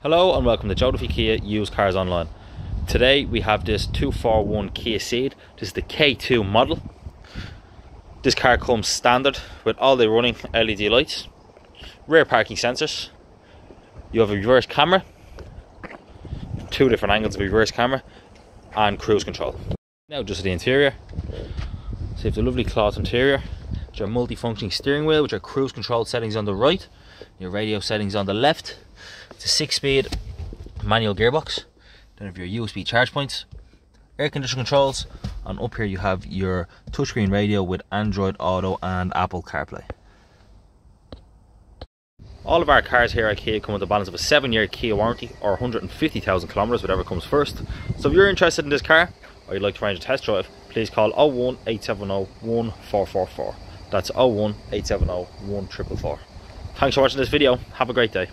Hello and welcome to Duffy Kia Used Cars Online. Today we have this 241 Kia Ceed. This is the K2 model. This car comes standard with all the running LED lights, rear parking sensors. You have a reverse camera, two different angles of reverse camera, and cruise control. Now just the interior. So you have the lovely cloth interior, with your multi-functioning steering wheel, which are cruise control settings on the right, your radio settings on the left it's a six speed manual gearbox. Then have your USB charge points, air conditioning controls, and up here you have your touchscreen radio with Android Auto and Apple CarPlay. All of our cars here at Kia come with a balance of a 7 year Kia warranty or 150,000 kilometers, whatever comes first. So if you're interested in this car or you'd like to arrange a test drive, please call 01 870 1444. That's 01 870 1444. Thanks for watching this video. Have a great day.